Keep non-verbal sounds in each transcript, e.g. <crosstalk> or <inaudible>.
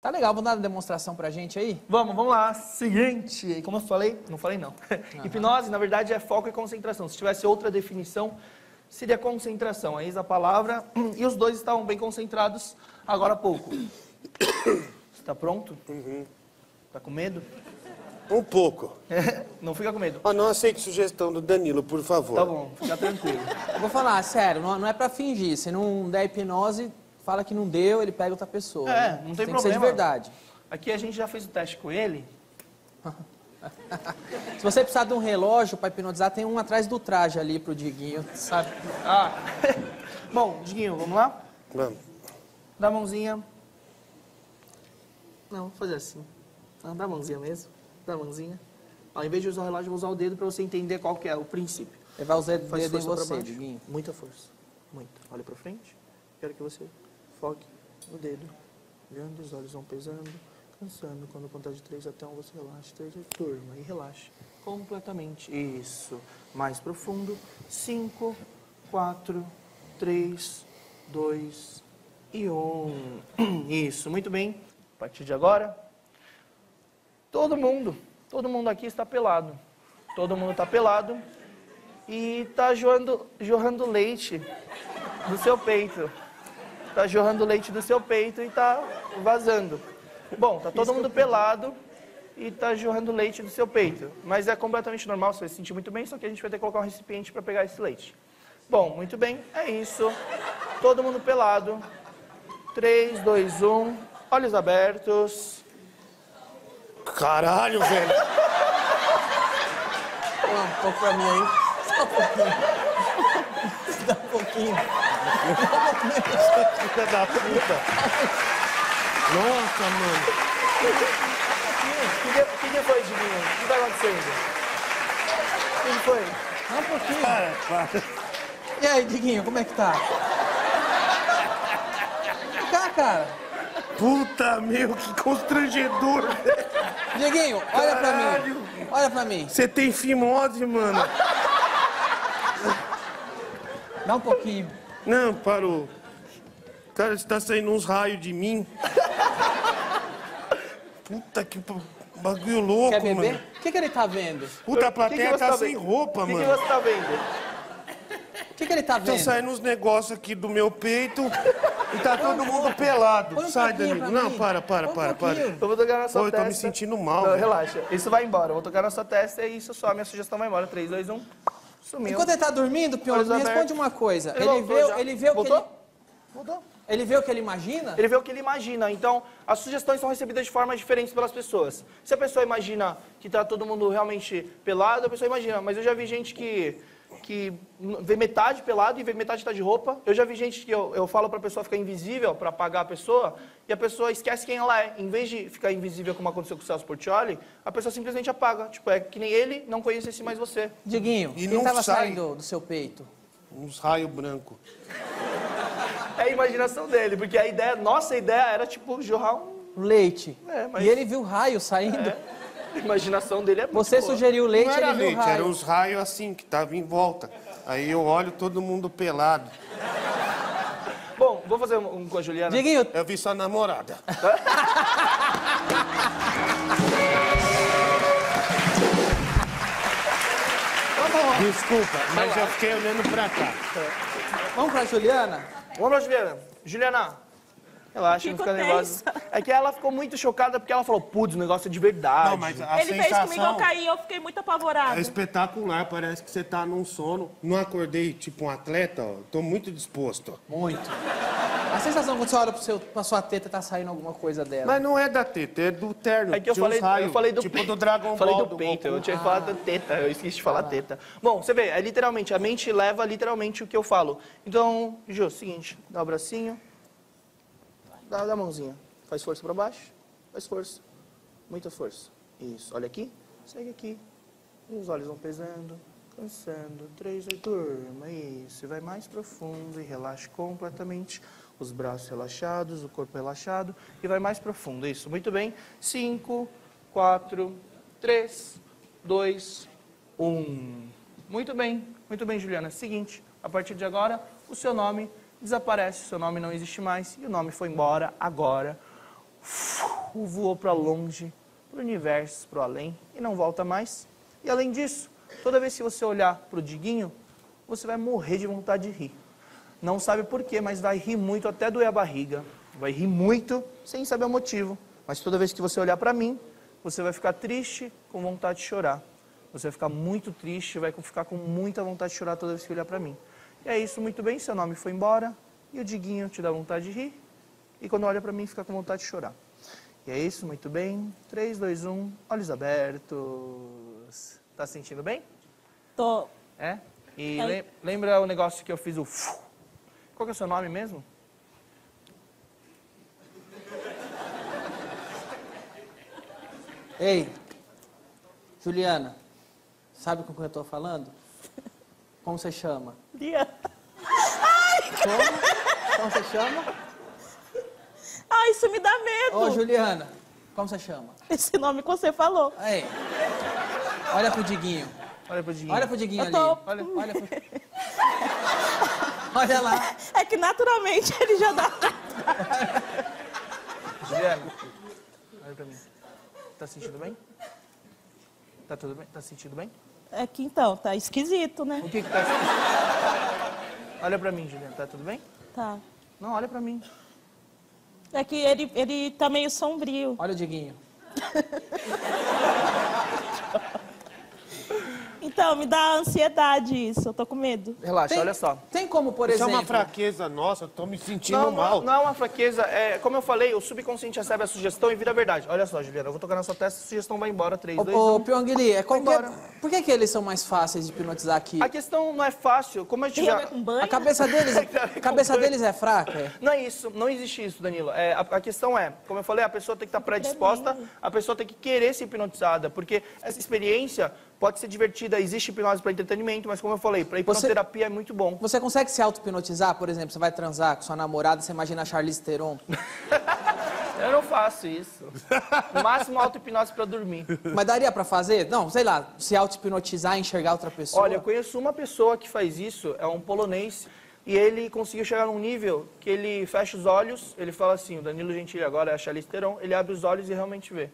Tá legal, vamos dar uma demonstração pra gente aí? Vamos, vamos lá. Seguinte, como eu falei, não falei não. <laughs> Hipnose, na verdade, é foco e concentração. Se tivesse outra definição, seria concentração. Eis a palavra. <clears throat> E os dois estavam bem concentrados agora há pouco. <coughs> Você tá pronto? Uhum. Tá com medo? Um pouco. Não fica com medo. Ah, não aceite sugestão do Danilo, por favor. Tá bom, fica tranquilo. Eu vou falar, sério, não, não é pra fingir. Se não der hipnose, fala que não deu, ele pega outra pessoa. É, né? não tem tem que ser de problema. verdade. Aqui a gente já fez o teste com ele. <laughs> Se você precisar de um relógio pra hipnotizar, tem um atrás do traje ali pro Diguinho, sabe? Ah. <laughs> Bom, Diguinho, vamos lá? Vamos. Dá a mãozinha. Não, vou fazer assim. Ah, dá a mãozinha mesmo. Dá a mãozinha. Ao invés de usar o relógio, eu vou usar o dedo para você entender qual que é o princípio. Ele vai usar o dedo em você. Diguinho. Muita força. Muita. Olha para frente. Quero que você foque no dedo. Olhando, os olhos vão pesando, cansando. Quando contar de três até um, você relaxa. Três, aí turma. E relaxa. Completamente. Isso. Mais profundo. Cinco, quatro, três, dois e um. <clears throat> Isso. Muito bem. A partir de agora, todo mundo, todo mundo aqui está pelado. Todo mundo está pelado e está jorrando, jorrando leite do seu peito. Está jorrando leite do seu peito e está vazando. Bom, tá todo mundo pelado e está jorrando leite do seu peito. Mas é completamente normal, você vai se sentir muito bem, só que a gente vai ter que colocar um recipiente para pegar esse leite. Bom, muito bem, é isso. Todo mundo pelado. 3, 2, 1. Olhos abertos. Caralho, velho. Dá um pouco pra mim aí. Só um pouquinho. <laughs> Dá um pouquinho. Filha da puta. Nossa, mano. O que, que, foi, Diguinho? O que está acontecendo? O que foi? Dá um pouquinho. Para, para. E aí, Diguinho, como é que tá? Cá, cara. Puta, meu, que constrangedor. Diguinho, olha pra Caralho. mim. Olha pra mim. Você tem fimose, mano. Dá um pouquinho. Não, parou. Cara, está saindo uns raios de mim. Puta que bagulho louco, Quer beber? mano. O que, que ele tá vendo? Puta, a O que que plateia tá tá sem roupa, O que, que mano. você está vendo? O que, que ele tá vendo? saindo uns negócios aqui do meu peito e tá todo mundo pelado. Um Sai, Danilo. Não, para, para, um para, para. Eu vou tocar na sua Pô, eu tô testa. me sentindo mal, Não, relaxa. Isso vai embora. Eu vou tocar na sua testa e isso só. Minha sugestão vai embora. 3, 2, 1. Sumiu. Enquanto ele tá dormindo, Pior, Olhos me responde uma coisa. Ele Ele, vê, já. ele vê o que ele... Voltou. Ele vê o que ele imagina? Ele vê o que ele imagina. Então, as sugestões são recebidas de formas diferentes pelas pessoas. Se a pessoa imagina que tá todo mundo realmente pelado, a pessoa imagina. Mas eu já vi gente que, que vê metade pelado e vê metade tá de roupa. Eu já vi gente que eu, eu falo pra pessoa ficar invisível para apagar a pessoa e a pessoa esquece quem ela é. Em vez de ficar invisível como aconteceu com o Celso Portioli, a pessoa simplesmente apaga. Tipo, é que nem ele não conhecesse mais você. Diguinho, E quem não tava sai. saindo do seu peito? Uns raios brancos. É a imaginação dele, porque a ideia, nossa ideia era tipo jorrar um. Leite. É, mas- E ele viu raio saindo. A imaginação dele é muito Você boa. sugeriu leite, Não era ele viu leite, raio. eram uns raios assim, que tava em volta. Aí eu olho todo mundo pelado. Bom, vou fazer um, um com a Juliana. Diguinho, Eu vi sua namorada. Desculpa, mas eu fiquei olhando pra cá. vamos pra Juliana? Vamos lá, Juliana. Juliana, relaxa, não fica nervosa. É que ela ficou muito chocada porque ela falou, putz, o negócio é de verdade. Não, mas a Ele fez comigo, eu sensação caí, eu fiquei muito é apavorada. espetacular. Parece que você tá num sono. Não acordei tipo um atleta, ó. Tô muito disposto. Muito. A sensação quando você olha pro seu, pra sua teta tá saindo alguma coisa dela. Mas não é da teta, é do terno. É que eu Tinha falei, raios, eu falei do Tipo do Dragon falei Ball. do peito, eu Goku. tinha falado teta, eu esqueci de falar teta. Bom, você vê, é literalmente, a mente leva literalmente o que eu falo. Então, Ju, seguinte, dá o bracinho, dá, dá a mãozinha, faz força pra baixo, faz força, muita força. Isso, olha aqui, segue aqui, os olhos vão pesando, cansando, três, oito, turma, isso, e vai mais profundo e relaxa completamente. Os braços relaxados, o corpo relaxado e vai mais profundo. Isso, muito bem. Cinco, quatro, três, dois, um. Muito bem, muito bem, Juliana. Seguinte, a partir de agora, o seu nome desaparece, seu nome não existe mais e o nome foi embora agora. Voou para longe, para o universo, para o além e não volta mais. E além disso, toda vez que você olhar para o Diguinho, você vai morrer de vontade de rir. Não sabe por quê, mas vai rir muito até doer a barriga. Vai rir muito sem saber o motivo. Mas toda vez que você olhar para mim, você vai ficar triste, com vontade de chorar. Você vai ficar muito triste, vai ficar com muita vontade de chorar toda vez que olhar para mim. E é isso, muito bem, seu nome foi embora e o Diguinho te dá vontade de rir e quando olha para mim fica com vontade de chorar. E é isso, muito bem. 3, 2, 1, olhos abertos. Tá se sentindo bem? Tô. É? E É. le- lembra o negócio que eu fiz o... fu? Qual que é o seu nome mesmo? Ei, Juliana, sabe com quem eu tô falando? Como você chama? Lia. Como? Como você chama? Ai, isso me dá medo. Ô, Juliana, como você chama? Esse nome que você falou. Aí, olha pro Diguinho. Olha pro Diguinho. Olha pro Diguinho Eu ali. tô- Olha, olha pro... Olha lá. É que naturalmente ele já dá. Juliana, olha pra mim. Tá se sentindo bem? Tá tudo bem? Tá se sentindo bem? É que então, tá esquisito, né? O que que tá sentindo? Olha pra mim, Juliana. Tá tudo bem? Tá. Não, olha pra mim. É que ele, ele tá meio sombrio. Olha o Diguinho. <laughs> Então, me dá ansiedade isso, eu tô com medo. Relaxa, Tem, olha só. tem como, por Isso é exemplo... uma fraqueza nossa, eu tô me sentindo Não, mal. não, não é uma fraqueza. É, como eu falei, o subconsciente recebe a sugestão e vira verdade. Olha só, Juliana, eu vou tocar na sua testa, a sugestão vai embora. 3, 2, Ô, ô 1. Pyongyi, é qual que é- Embora. por que, que eles são mais fáceis de hipnotizar aqui? A questão não é fácil. Como a gente já... com banho? A cabeça deles, <laughs> Tem a cabeça deles é fraca? Não é isso, não existe isso, Danilo. É, a, a questão é, como eu falei, a pessoa tem que estar predisposta, a pessoa tem que querer ser hipnotizada, porque essa experiência pode ser divertida, existe hipnose para entretenimento, mas como eu falei, para hipnoterapia é muito bom. Você consegue se auto-hipnotizar? Por exemplo, você vai transar com sua namorada, você imagina a Charlize Theron. <laughs> Eu não faço isso. No máximo, auto-hipnose para dormir. Mas daria pra fazer? Não, sei lá, se auto-hipnotizar e enxergar outra pessoa. Olha, eu conheço uma pessoa que faz isso, é um polonês, e ele conseguiu chegar num nível que ele fecha os olhos, ele fala assim, o Danilo Gentili agora é a Charlize Theron, ele abre os olhos e realmente vê.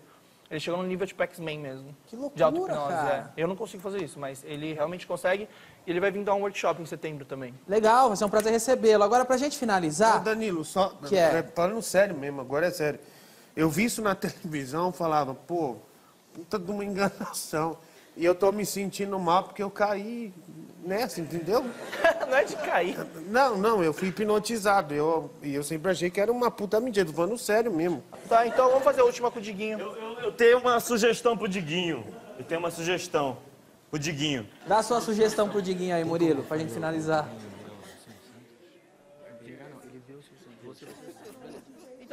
Ele chegou num nível tipo X-Men mesmo. Que loucura, de auto-hipnose, cara. é. Eu não consigo fazer isso, mas ele realmente consegue, e ele vai vir dar um workshop em setembro também. Legal, vai ser um prazer recebê-lo. Agora, pra gente Ô, finalizar, Danilo, só. Que é? Falando sério mesmo, agora é sério. Eu vi isso na <laughs> televisão, falava, pô, puta de uma enganação. E eu tô me sentindo mal porque eu caí nessa, entendeu? <laughs> não é de cair. Não, não, eu fui hipnotizado. Eu, e eu sempre achei que era uma puta mentira, tô falando sério mesmo. Tá, então vamos fazer a última com o Diguinho. Eu, eu- eu tenho uma sugestão pro Diguinho. Eu tenho uma sugestão pro Diguinho. dá a sua sugestão pro Diguinho aí, Murilo, pra gente finalizar.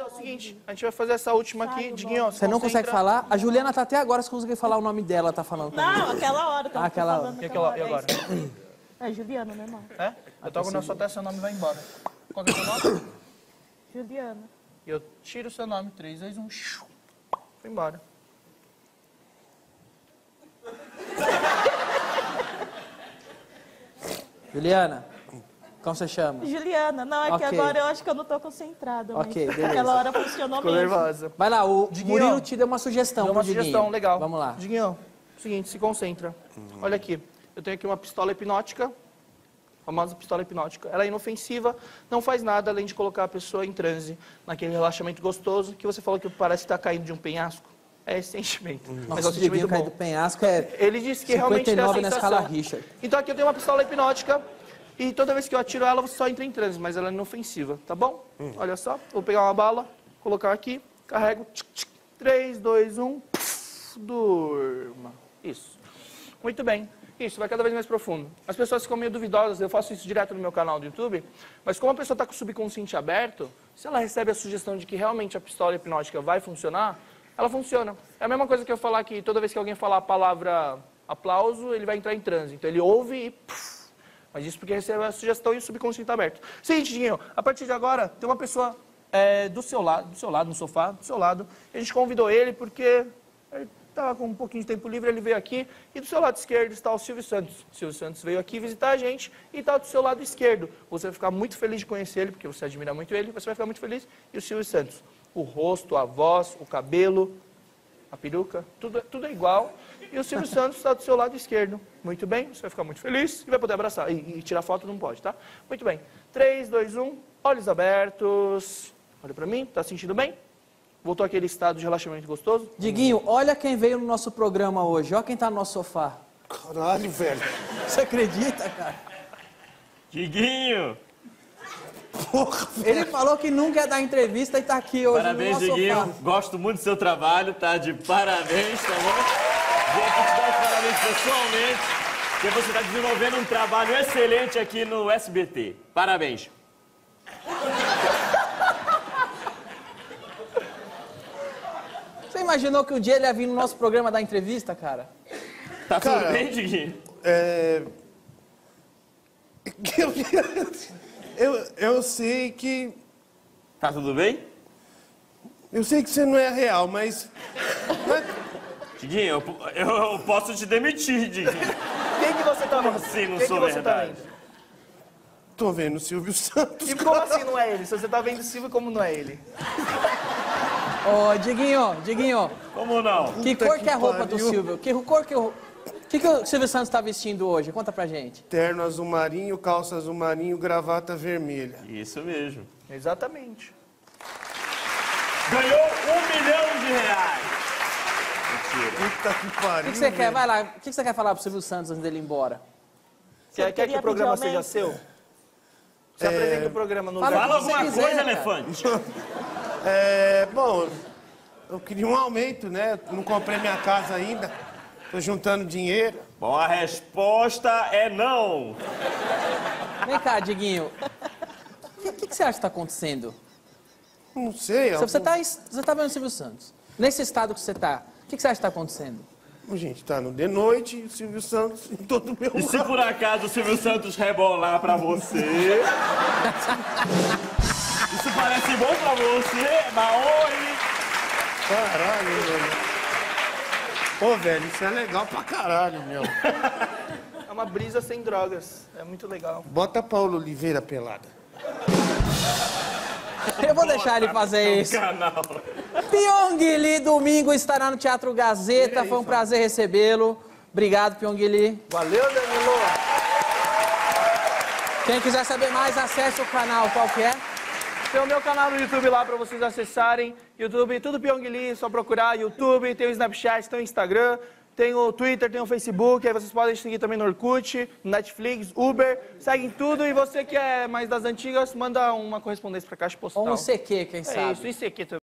Então é o seguinte, a gente vai fazer essa última aqui. Diguinho, Você não consegue falar? A Juliana tá até agora, se conseguir falar o nome dela, tá falando. comigo. Não, aquela hora. Ah, aquela hora. E, aquela, e agora? É Juliana, né, irmão? É? Eu toco na sua testa, seu nome vai embora. Qual que é o seu nome? Juliana. E eu tiro o seu nome. 3, 2, 1. Foi embora. Juliana, como você chama? Juliana, não, é que Ok. agora eu acho que eu não tô concentrada. mas Ok, <laughs> beleza. Aquela hora funcionou Ficou mesmo. nervosa. Vai lá, o Diguinho. Murilo te deu uma sugestão Deu uma sugestão legal. Vamos lá. Diguinho, seguinte, se concentra. Olha aqui. Eu tenho aqui uma pistola hipnótica. Famosa pistola hipnótica. Ela é inofensiva, não faz nada além de colocar a pessoa em transe, naquele relaxamento gostoso que você falou que parece estar caindo de um penhasco. É esse sentimento. Mas é Nossa, um o Diguinho sentimento cair bom. do penhasco é... Ele disse que realmente tem a 59 na sensação. escala Richard. Então aqui eu tenho uma pistola hipnótica e toda vez que eu atiro ela, você só entra em transe, mas ela é inofensiva, tá bom? Olha só, vou pegar uma bala, colocar aqui, carrego, tchic, tchic, 3, 2, 1, pff, durma. Isso. Muito bem. Isso, vai cada vez mais profundo. As pessoas ficam meio duvidosas, eu faço isso direto no meu canal do YouTube, mas como a pessoa está com o subconsciente aberto, se ela recebe a sugestão de que realmente a pistola hipnótica vai funcionar, ela funciona. É a mesma coisa que eu falar que toda vez que alguém falar a palavra aplauso, ele vai entrar em transe. Então ele ouve e... mas isso porque recebe a sugestão e o subconsciente está aberto. Seguinte, Dinho, a partir de agora, tem uma pessoa é, do seu lado, do seu lado, no sofá, do seu lado. A gente convidou ele porque ele estava com um pouquinho de tempo livre, ele veio aqui. E do seu lado esquerdo está o Silvio Santos. O Silvio Santos veio aqui visitar a gente e está do seu lado esquerdo. Você vai ficar muito feliz de conhecer ele, porque você admira muito ele, você vai ficar muito feliz. E o Silvio Santos. o rosto, a voz, o cabelo, a peruca, tudo, é- tudo é igual. E o Silvio Santos está do seu lado esquerdo. Muito bem, você vai ficar muito feliz e vai poder abraçar. E, e tirar foto não pode, tá? Muito bem. 3, 2, 1, olhos abertos. Olha para mim, tá sentindo bem? Voltou aquele estado de relaxamento gostoso? Diguinho, olha quem veio no nosso programa hoje. Olha quem tá no nosso sofá. Caralho, velho. Você acredita, cara? Diguinho! Porra, Ele falou que nunca ia dar entrevista e tá aqui hoje Parabéns, no nosso Diguinho. sofá. Gosto muito do seu trabalho, tá? De parabéns, tá bom? Vou aqui te dar os parabéns pessoalmente, porque você está desenvolvendo um trabalho excelente aqui no SBT. Parabéns. Você imaginou que um dia ele ia vir no nosso programa dar entrevista, cara? Tá tudo Cara, bem, Diguinho? é... <laughs> Eu, eu, eu sei que... Tá tudo bem? Eu sei que você não é real, mas... mas Diguinho, eu, eu- eu posso te demitir, Diguinho. Quem que você tá vendo? assim não Quem sou que você tá verdade? vendo? tô vendo o Silvio Santos. E como assim não é ele? Se você tá vendo o Silvio, como não é ele? <laughs> Ô, Diguinho, Diguinho, Como não? que Puta cor que que é a roupa do. Silvio? Que cor que o... que, que o Silvio Santos tá vestindo hoje? Conta pra gente. Terno azul marinho, calça azul marinho, gravata vermelha. Isso mesmo. Exatamente. Ganhou um milhão de reais. Puta que pariu. O que, você quer? Vai lá. O que, você quer falar pro Silvio Santos antes dele ir embora? Quer, quer que o programa seja seu? Você apresenta o programa no Fala Fala alguma quiser, coisa, cara. elefante. É, bom, eu queria um aumento, né? Não comprei minha casa ainda. Tô juntando dinheiro. Bom, a resposta é não. Vem cá, Diguinho. O que, que, que você acha que tá acontecendo? Não sei. Se Você tá, em- você tá vendo o Silvio Santos. Nesse estado que você tá, que, que você acha que tá acontecendo? Gente tá no de noite e o Silvio Santos em <laughs> todo o meu E se lado. por acaso o Silvio Santos rebolar pra você? <laughs> Isso parece bom pra você, Maori? Caralho, velho. Pô, velho, isso é legal pra caralho, meu. <laughs> É uma brisa sem drogas. É muito legal. Bota Paulo Oliveira pelada. <laughs> Eu vou deixar ele fazer isso. Canal. Pyong Lee, domingo, estará no Teatro Gazeta. Foi um prazer recebê-lo. Obrigado, Pyong Lee. Valeu, Danilo. Quem quiser saber mais, acesse o canal. Qual que é? Tem o meu canal no YouTube lá pra vocês acessarem. YouTube, tudo Pyong Lee, só procurar YouTube, tem o Snapchat, tem o Instagram, tem o Twitter, tem o Facebook, aí vocês podem seguir também no Orkut, Netflix, Uber, seguem tudo e você que é mais das antigas, manda uma correspondência pra caixa postal. Ou um CQ, quem É sabe. isso, aqui também.